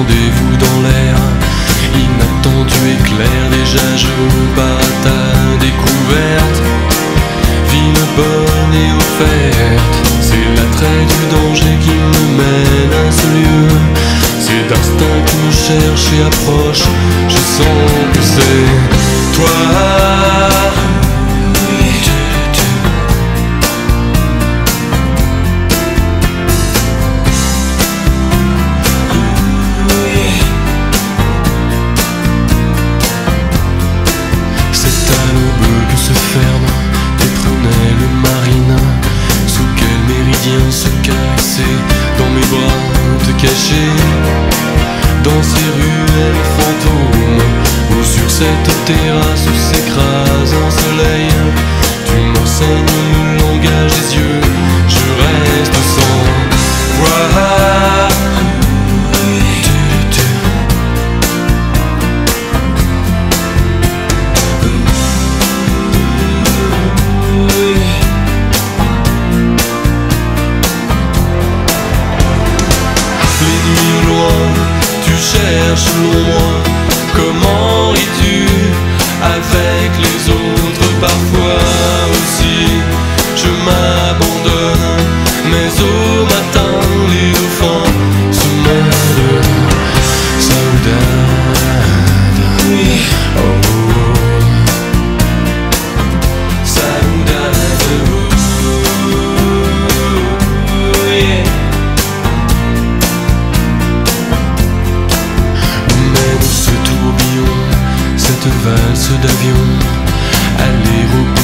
rendez-vous dans l'air. Inattendu éclair, déjà je bats ta découverte. Ville bonne et offerte, c'est l'attrait du danger qui me mène à ce lieu. C'est d'instinct qui me cherche et approche, je sens que c'est toi. Méridien se caresser Dans mes bras te cacher Dans ces ruelles fantômes Ou sur cette terrasse s'écrase un soleil Tu m'enseignes le langage des yeux cherches loin. Comment cette valse d'avion à l'aéroport.